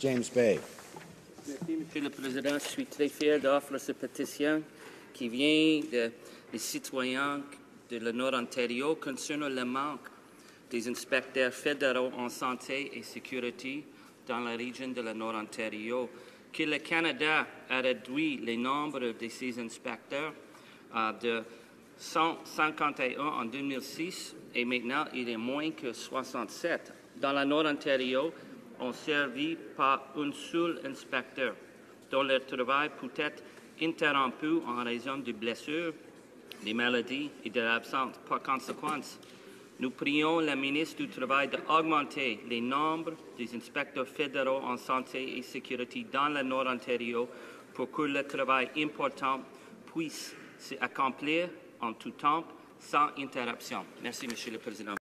James Bay. Merci, Monsieur le Président. Je suis très fier d'offrir cette pétition qui vient de- des citoyens de la Nord-Ontario concernant le manque des inspecteurs fédéraux en santé et sécurité dans la région de la Nord-Ontario, que le Canada a réduit le nombre de ses inspecteurs euh, de 151 en 2006 et maintenant il est moins que 67. Dans la Nord-Ontario, on servi par un seul inspecteur dont le travail peut être interrompu en raison de blessures, des maladies et de l'absence. Par conséquent, nous prions la ministre du Travail d'augmenter les nombres des inspecteurs fédéraux en santé et sécurité dans le Nord-Ontario pour que le travail important puisse s'accomplir en tout temps sans interruption. Merci, Monsieur le Président.